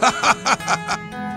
ha ha ha ha ha